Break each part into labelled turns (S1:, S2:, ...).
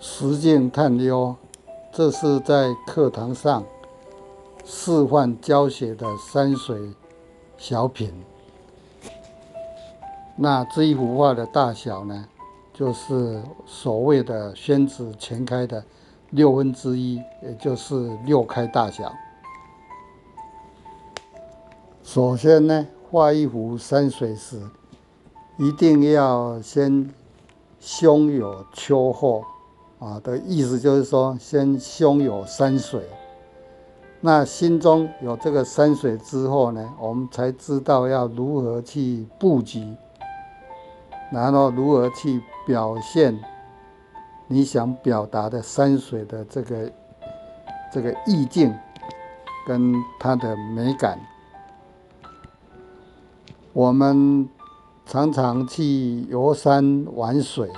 S1: 实践探究，这是在课堂上示范教学的山水小品。那这一幅画的大小呢，就是所谓的宣纸全开的六分之一，也就是六开大小。首先呢，画一幅山水时，一定要先胸有丘壑。啊的意思就是说，先胸有山水，那心中有这个山水之后呢，我们才知道要如何去布局，然后如何去表现你想表达的山水的这个这个意境跟它的美感。我们常常去游山玩水。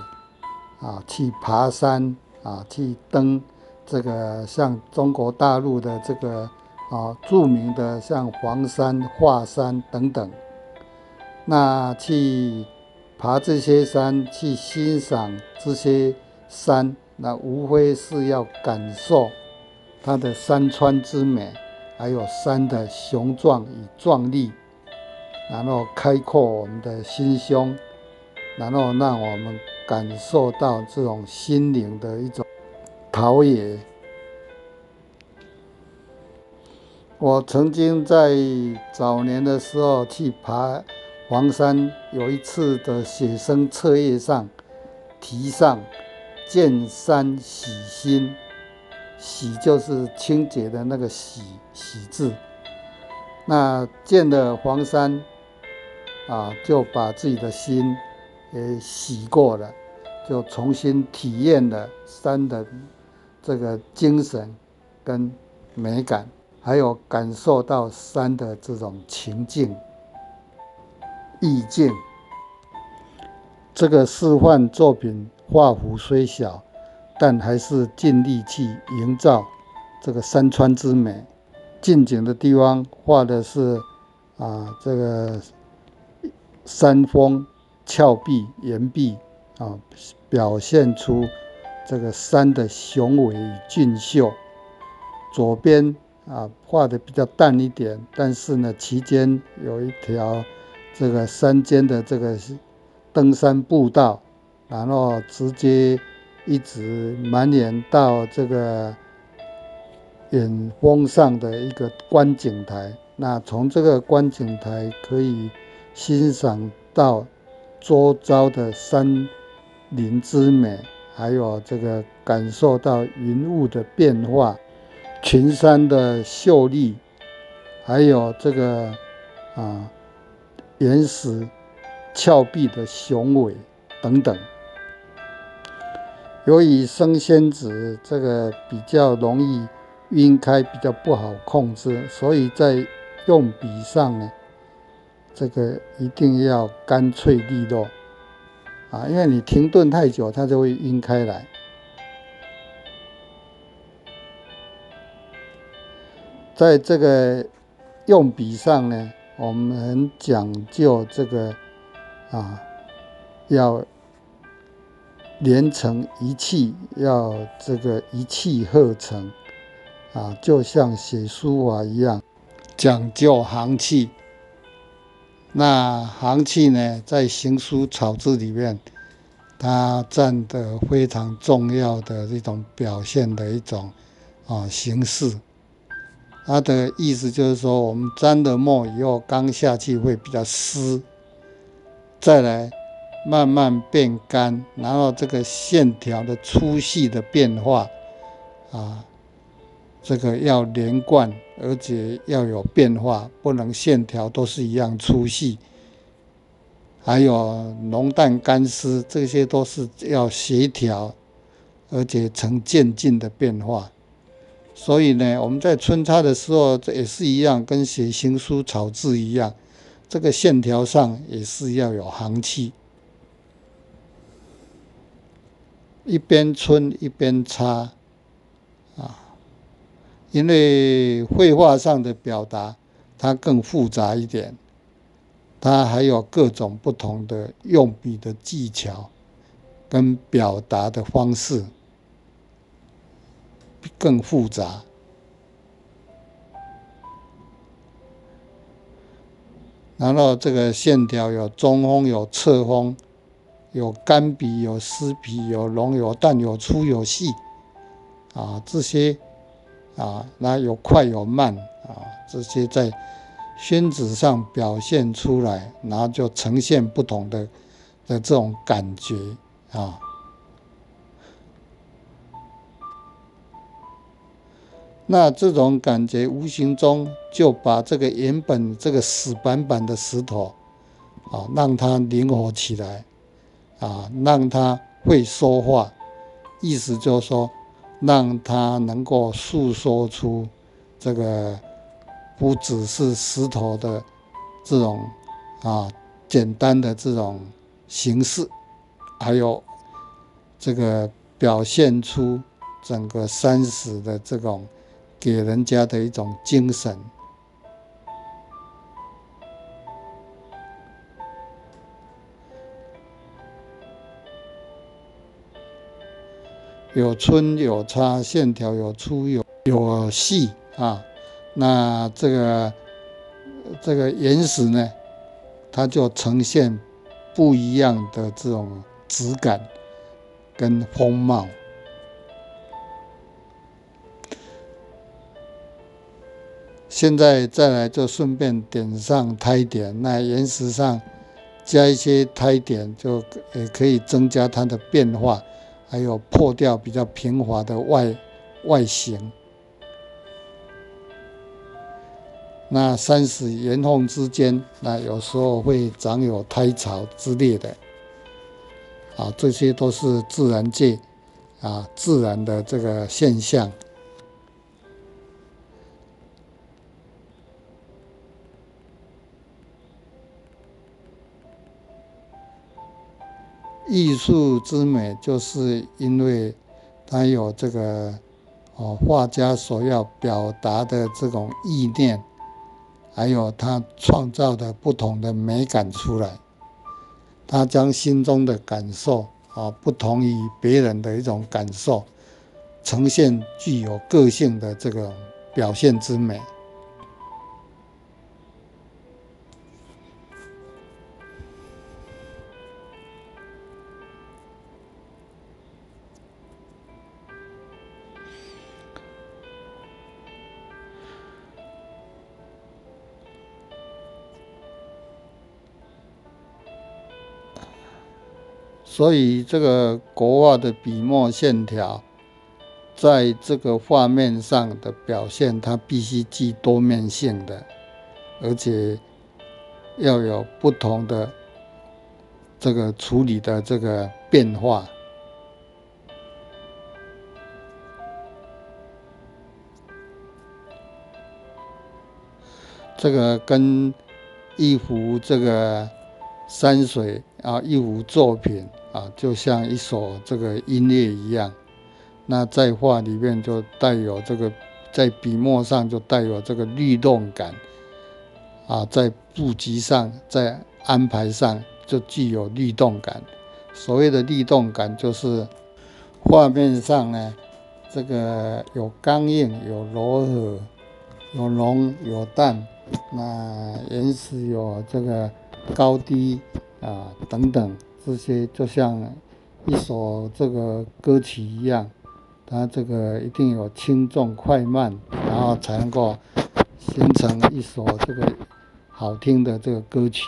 S1: 啊，去爬山啊，去登这个像中国大陆的这个啊著名的像黄山、华山等等。那去爬这些山，去欣赏这些山，那无非是要感受它的山川之美，还有山的雄壮与壮丽，然后开阔我们的心胸，然后让我们。感受到这种心灵的一种陶冶。我曾经在早年的时候去爬黄山，有一次的写生册页上题上“见山喜心”，喜就是清洁的那个喜喜字。那见了黄山啊，就把自己的心也洗过了。就重新体验了山的这个精神跟美感，还有感受到山的这种情境意境。这个示范作品画幅虽小，但还是尽力去营造这个山川之美。近景的地方画的是啊，这个山峰峭壁岩壁。啊，表现出这个山的雄伟与俊秀。左边啊画的比较淡一点，但是呢，其间有一条这个山间的这个登山步道，然后直接一直蔓延到这个远峰上的一个观景台。那从这个观景台可以欣赏到周遭的山。林之美，还有这个感受到云雾的变化，群山的秀丽，还有这个啊原始峭壁的雄伟等等。由于生仙子这个比较容易晕开，比较不好控制，所以在用笔上呢，这个一定要干脆利落。啊，因为你停顿太久，它就会晕开来。在这个用笔上呢，我们很讲究这个啊，要连成一气，要这个一气呵成啊，就像写书法一样，讲究行气。那行气呢，在行书草字里面，它占的非常重要的一种表现的一种啊形式。它的意思就是说，我们沾了墨以后，刚下去会比较湿，再来慢慢变干，然后这个线条的粗细的变化啊，这个要连贯。而且要有变化，不能线条都是一样粗细。还有浓淡干湿，这些都是要协调，而且呈渐进的变化。所以呢，我们在春插的时候，这也是一样，跟写行书草字一样，这个线条上也是要有行气，一边春一边插，因为绘画上的表达，它更复杂一点，它还有各种不同的用笔的技巧跟表达的方式，更复杂。然后这个线条有中锋，有侧锋，有干笔，有湿笔，有浓有淡，有粗有细，啊，这些啊，那有快有慢啊，这些在宣纸上表现出来，然后就呈现不同的的这种感觉啊。那这种感觉无形中就把这个原本这个死板板的石头，啊，让它灵活起来，啊，让它会说话，意思就是说，让他能够诉说出这个不只是石头的这种啊简单的这种形式，还有这个表现出整个山石的这种。给人家的一种精神，有春有差，线条有粗有有细啊。那这个这个岩石呢，它就呈现不一样的这种质感跟风貌。现在再来就顺便点上胎点，那岩石上加一些胎点，就也可以增加它的变化，还有破掉比较平滑的外外形。那山石岩缝之间，那有时候会长有胎槽之类的，啊，这些都是自然界啊自然的这个现象。艺术之美，就是因为它有这个哦，画家所要表达的这种意念，还有他创造的不同的美感出来。他将心中的感受啊，不同于别人的一种感受，呈现具有个性的这个表现之美。所以，这个国画的笔墨线条，在这个画面上的表现，它必须具多面性的，而且要有不同的这个处理的这个变化。这个跟一幅这个山水啊，一幅作品。啊，就像一首这个音乐一样，那在画里面就带有这个，在笔墨上就带有这个律动感，啊，在布局上，在安排上就具有律动感。所谓的律动感，就是画面上呢，这个有刚硬，有柔和，有浓有淡，那原始有这个高低啊等等。这些就像一首这个歌曲一样，它这个一定有轻重快慢，然后才能够形成一首这个好听的这个歌曲。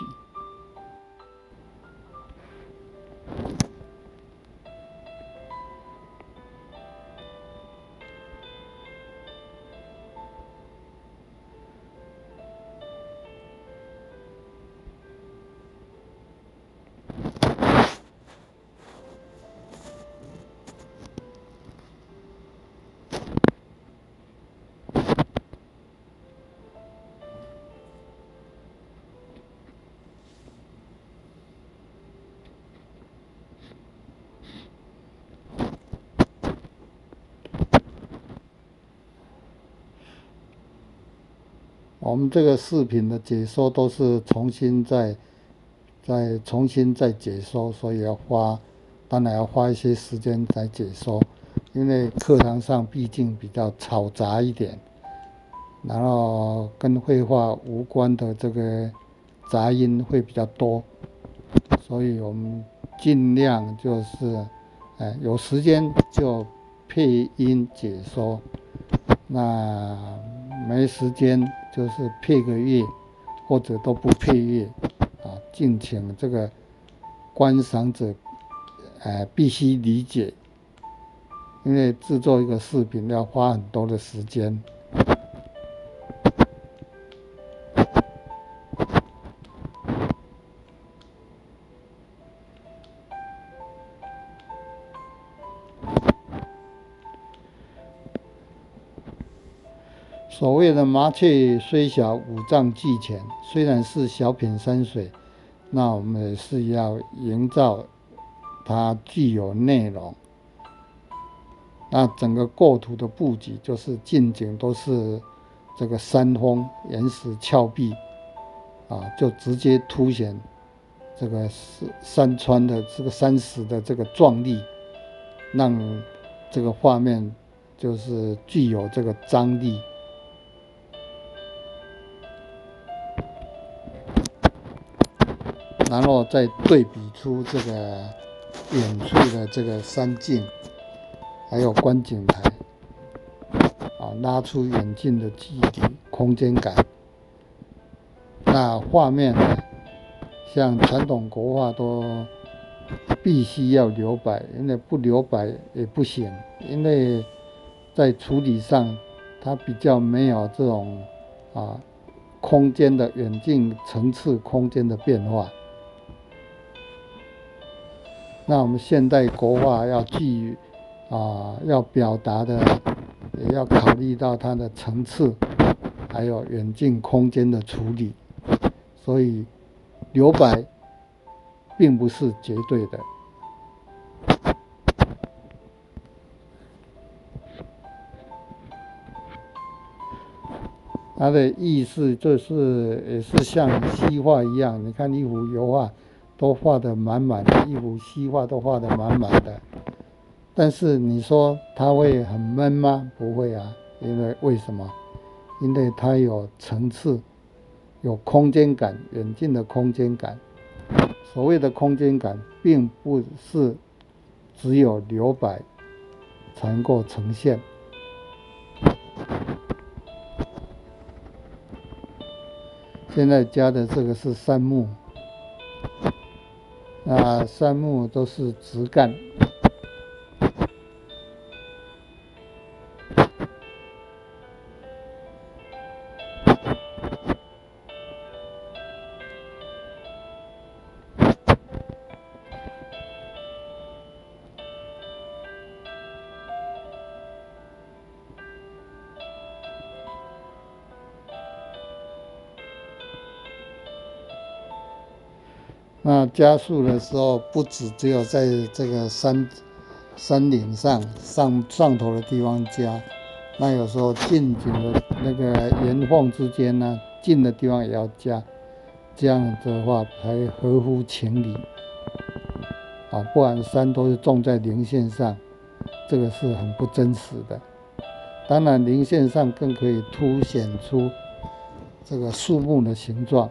S1: 我们这个视频的解说都是重新再、再重新再解说，所以要花，当然要花一些时间来解说。因为课堂上毕竟比较嘈杂一点，然后跟绘画无关的这个杂音会比较多，所以我们尽量就是，哎，有时间就配音解说，那没时间就是配个乐，或者都不配乐，啊，敬请这个观赏者。呃，必须理解，因为制作一个视频要花很多的时间。所谓的麻雀虽小，五脏俱全，虽然是小品山水，那我们也是要营造。它具有内容，那整个构图的布局就是近景都是这个山峰、岩石峭壁，啊，就直接凸显这个山山川的这个山石的这个壮丽，让这个画面就是具有这个张力，然后再对比出这个。远处的这个山径，还有观景台，啊，拉出远近的距离，空间感。那画面呢，像传统国画都必须要留白，因为不留白也不行，因为在处理上它比较没有这种啊空间的远近层次空间的变化。那我们现代国画要具啊，要表达的，也要考虑到它的层次，还有远近空间的处理，所以留白并不是绝对的。它的意思就是也是像西画一样，你看一幅油画。都画的满满的，一幅西画都画的满满的。但是你说它会很闷吗？不会啊，因为为什么？因为它有层次，有空间感，远近的空间感。所谓的空间感，并不是只有留白才能够呈现。现在加的这个是杉木。啊杉木都是直干。那加速的时候，不止只有在这个山山顶上上上头的地方加，那有时候近景的那个岩缝之间呢，近的地方也要加，这样的话才合乎情理。啊，不然山都是种在零线上，这个是很不真实的。当然，零线上更可以凸显出这个树木的形状。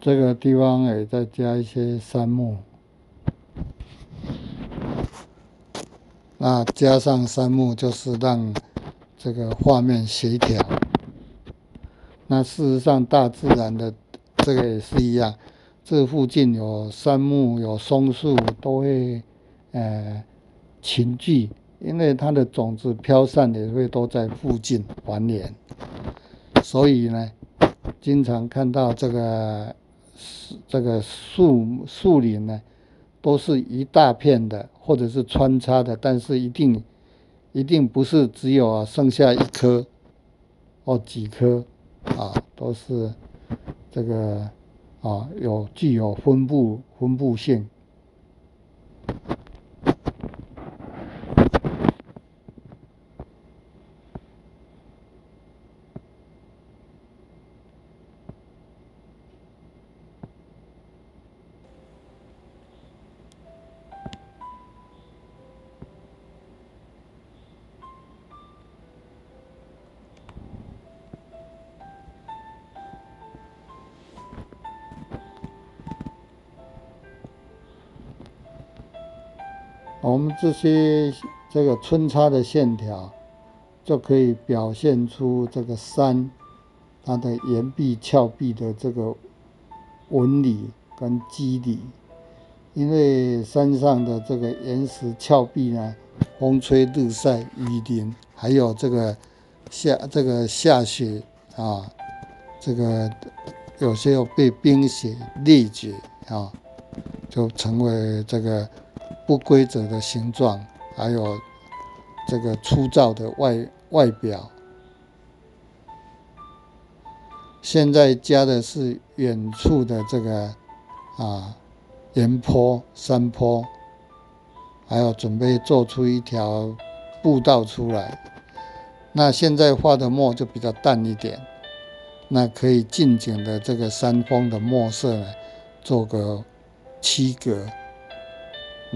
S1: 这个地方也再加一些杉木，那加上杉木，就是让这个画面协调。那事实上，大自然的这个也是一样，这附近有杉木、有松树，都会呃群聚，因为它的种子飘散也会都在附近繁衍，所以呢，经常看到这个这个树树林呢。都是一大片的，或者是穿插的，但是一定一定不是只有啊剩下一颗或几颗啊，都是这个啊有具有分布分布性。这些这个穿插的线条，就可以表现出这个山它的岩壁峭壁的这个纹理跟肌理。因为山上的这个岩石峭壁呢，风吹日晒雨淋，还有这个下这个下雪啊，这个有些又被冰雪裂解啊，就成为这个。不规则的形状，还有这个粗糙的外外表。现在加的是远处的这个啊岩坡、山坡，还有准备做出一条步道出来。那现在画的墨就比较淡一点，那可以近景的这个山峰的墨色呢，做个七格。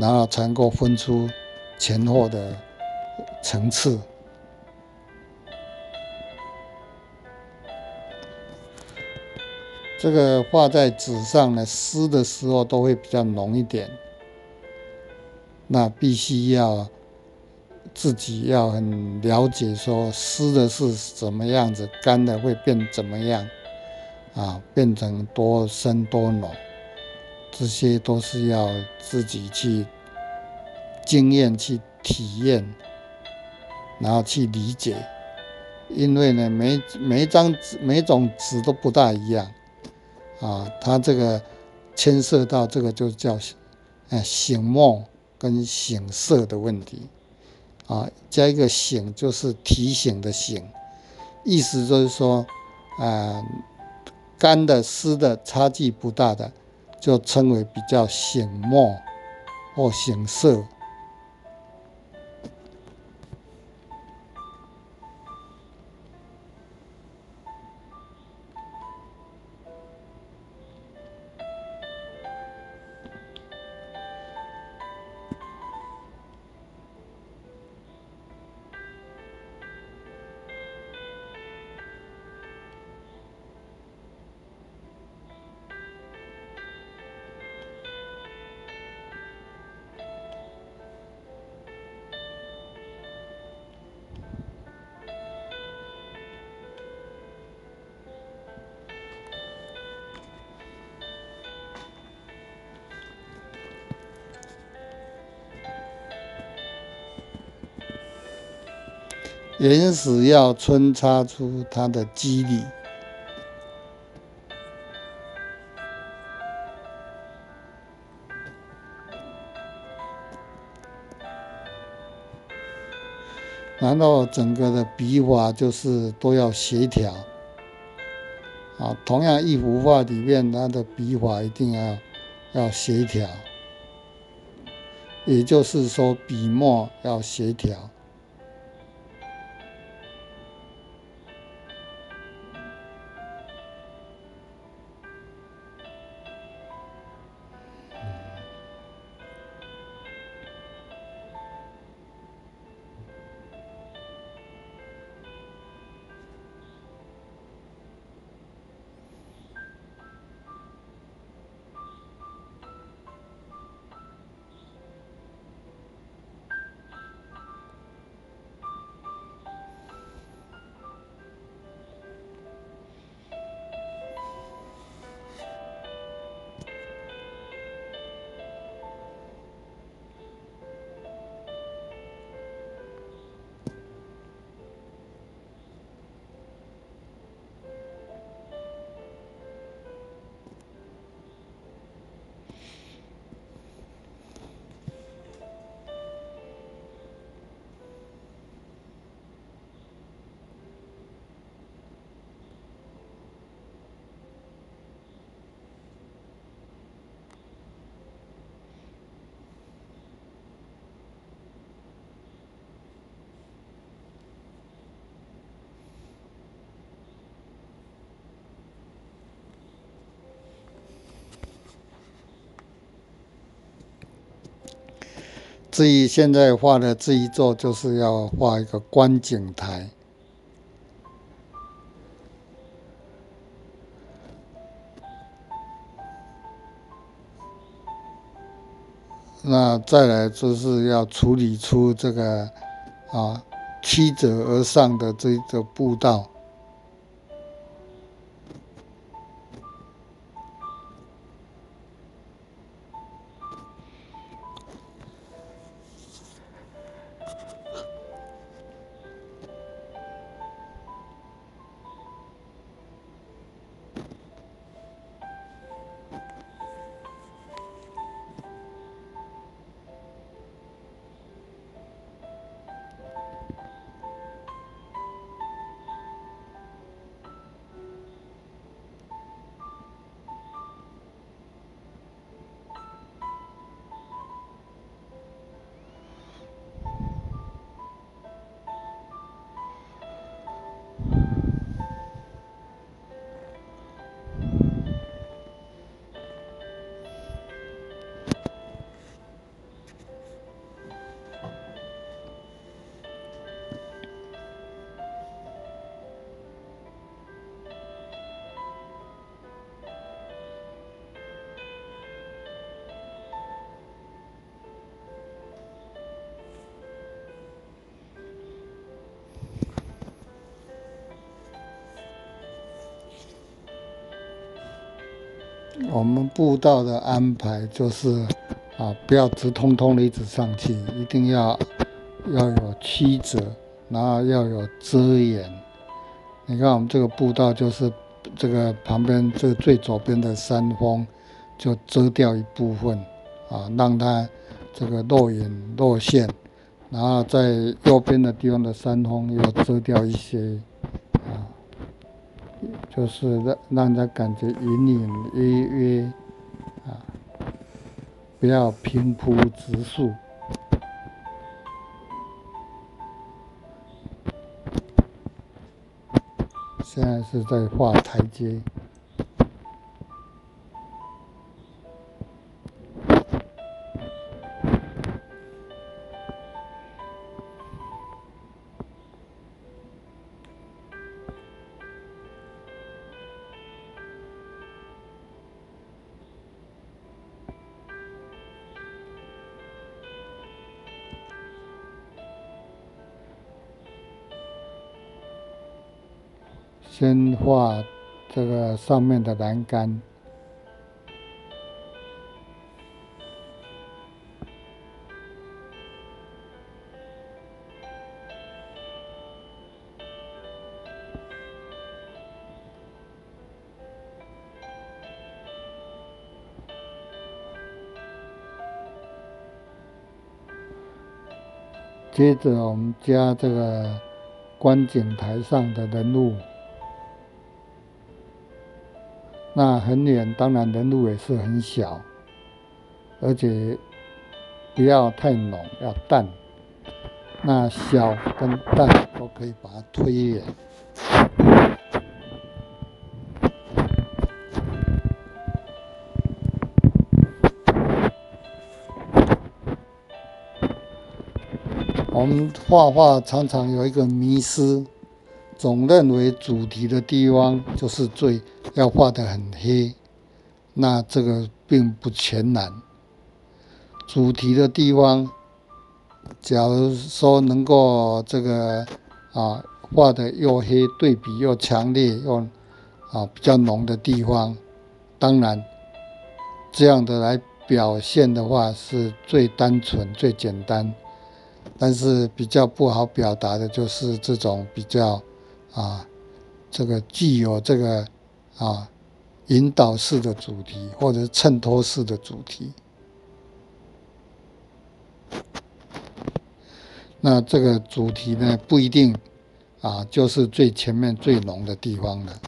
S1: 然后才能够分出前后的层次。这个画在纸上呢，湿的时候都会比较浓一点。那必须要自己要很了解，说湿的是什么样子，干的会变怎么样，啊，变成多深多浓。这些都是要自己去经验、去体验，然后去理解。因为呢，每每一张纸、每种纸都不大一样啊。它这个牵涉到这个就叫呃醒墨跟醒色的问题啊。加一个醒就是提醒的醒，意思就是说啊，干的、湿的差距不大的。就称为比较醒目或醒色。原始要穿插出它的肌理，然后整个的笔法就是都要协调。啊，同样一幅画里面，它的笔法一定要要协调，也就是说笔墨要协调。至于现在画的这一座，就是要画一个观景台。那再来就是要处理出这个啊曲折而上的这个步道。我们步道的安排就是啊，不要直通通的一直上去，一定要要有曲折，然后要有遮掩。你看我们这个步道就是这个旁边这最左边的山峰就遮掉一部分啊，让它这个若隐若现，然后在右边的地方的山峰又遮掉一些。就是让让人感觉隐隐约约啊，不要平铺直述。现在是在画台阶。先画这个上面的栏杆，接着我们加这个观景台上的人物。那很远，当然人物也是很小，而且不要太浓，要淡。那小跟淡都可以把它推远。我们画画常常有一个迷失。总认为主题的地方就是最要画的很黑，那这个并不全然。主题的地方，假如说能够这个啊画的又黑，对比又强烈，又啊比较浓的地方，当然这样的来表现的话是最单纯、最简单。但是比较不好表达的就是这种比较。啊，这个既有这个啊引导式的主题，或者衬托式的主题，那这个主题呢不一定啊就是最前面最浓的地方了，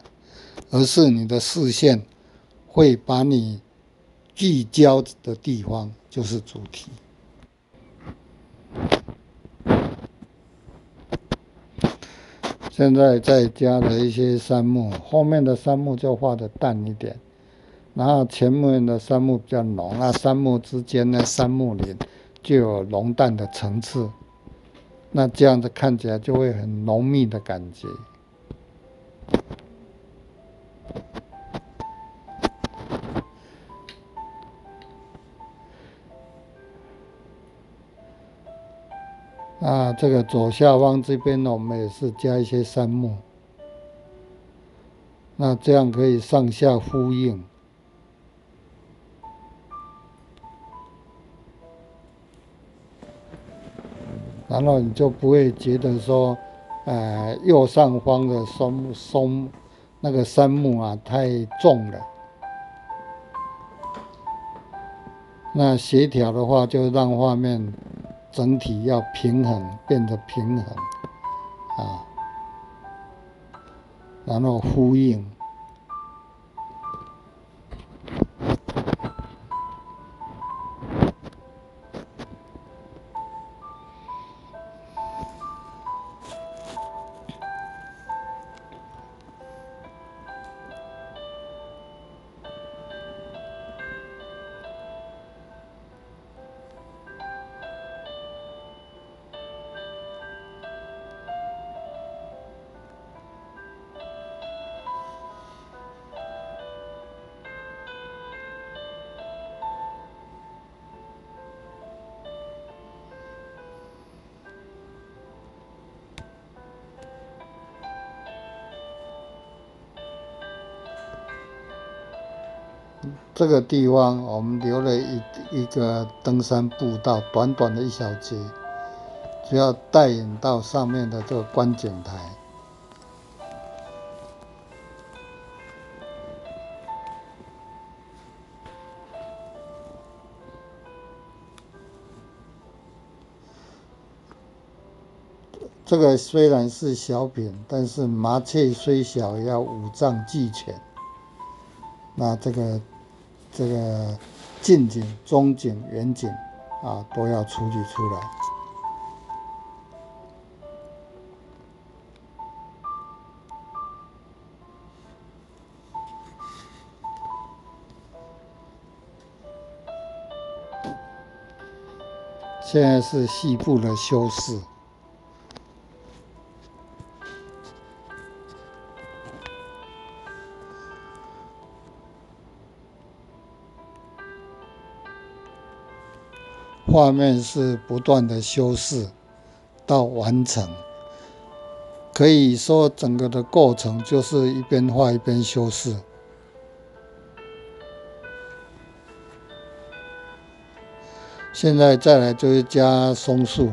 S1: 而是你的视线会把你聚焦的地方就是主题。现在再加了一些杉木，后面的杉木就画的淡一点，然后前面的杉木比较浓，那杉木之间呢，杉木林就有浓淡的层次，那这样子看起来就会很浓密的感觉。啊，这个左下方这边呢，我们也是加一些杉木，那这样可以上下呼应，然后你就不会觉得说，呃，右上方的松松那个杉木啊太重了，那协调的话就让画面。整体要平衡，变得平衡，啊，然后呼应。这个地方我们留了一一个登山步道，短短的一小节，主要带引到上面的这个观景台。这个虽然是小品，但是麻雀虽小，要五脏俱全。那这个。这个近景、中景、远景啊，都要处理出来。现在是细部的修饰。画面是不断的修饰到完成，可以说整个的过程就是一边画一边修饰。现在再来就是加松树。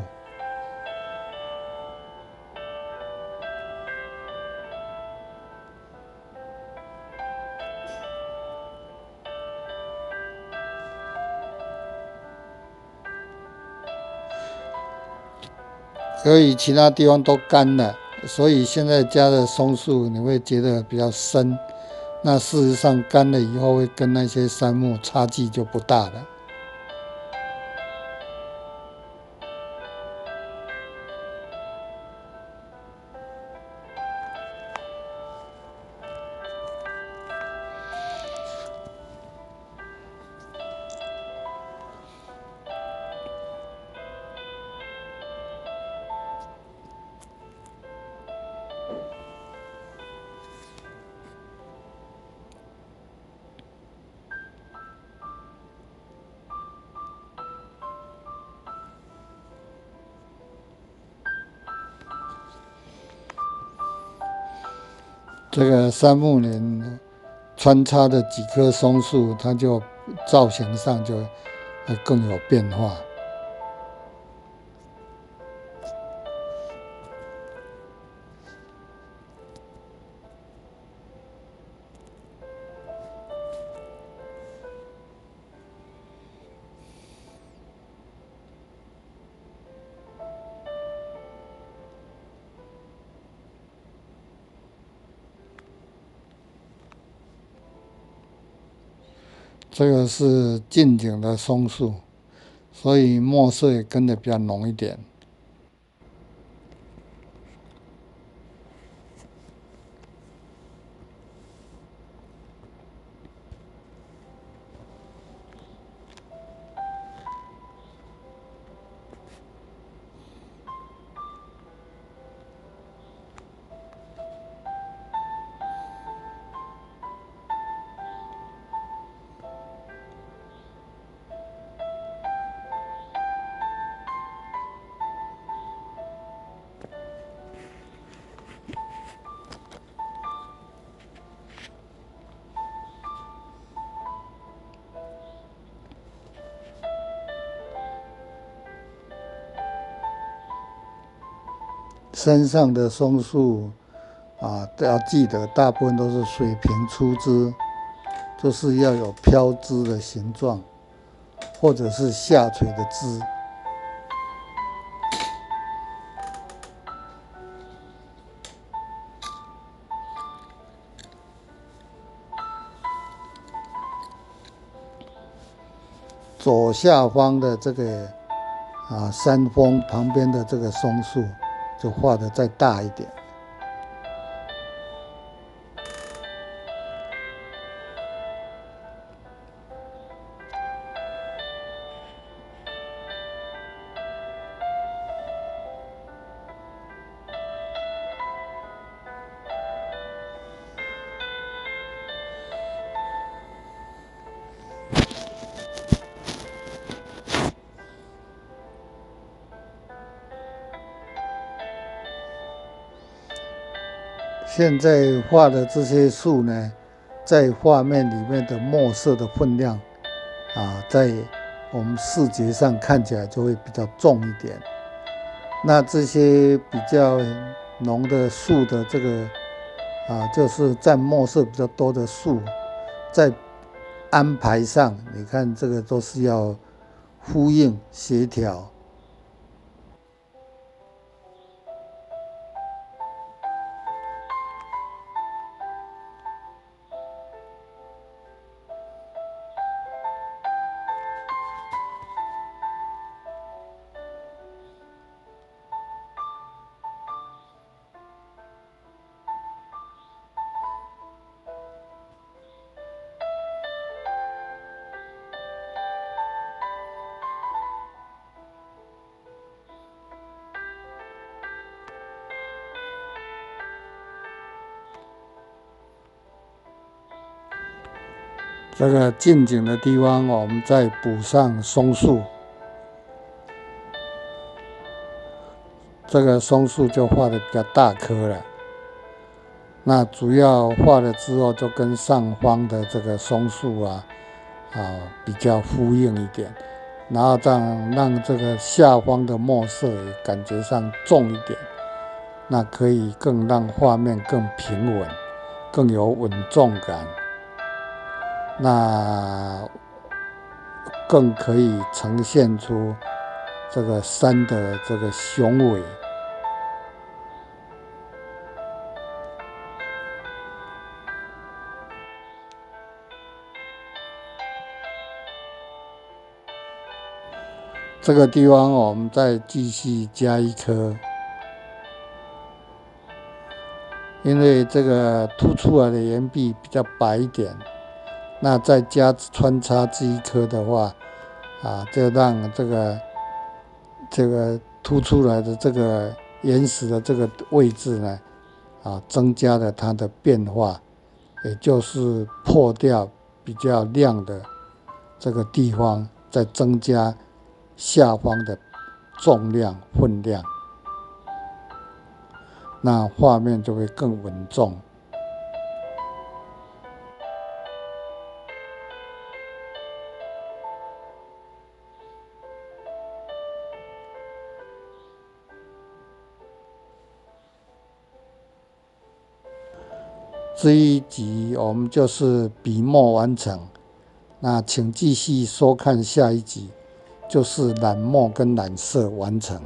S1: 所以其他地方都干了，所以现在加的松树你会觉得比较深。那事实上干了以后，会跟那些杉木差距就不大了。杉木林穿插的几棵松树，它就造型上就更有变化。这个是近景的松树，所以墨色也跟的比较浓一点。山上的松树啊，都要记得，大部分都是水平出枝，就是要有飘枝的形状，或者是下垂的枝。左下方的这个啊山峰旁边的这个松树，就画的再大一点。现在画的这些树呢，在画面里面的墨色的分量啊，在我们视觉上看起来就会比较重一点。那这些比较浓的树的这个啊，就是占墨色比较多的树，在安排上，你看这个都是要呼应协调。这个近景的地方，我们再补上松树。这个松树就画的比较大棵了。那主要画了之后，就跟上方的这个松树啊，啊比较呼应一点。然后这样让这个下方的墨色感觉上重一点，那可以更让画面更平稳，更有稳重感。那更可以呈现出这个山的这个雄伟。这个地方我们再继续加一颗，因为这个凸出来的岩壁比较白一点。那再加穿插这一颗的话，啊，就让这个这个凸出来的这个岩石的这个位置呢，啊，增加了它的变化，也就是破掉比较亮的这个地方，再增加下方的重量分量，那画面就会更稳重。这一集我们就是笔墨完成，那请继续收看下一集，就是染墨跟染色完成。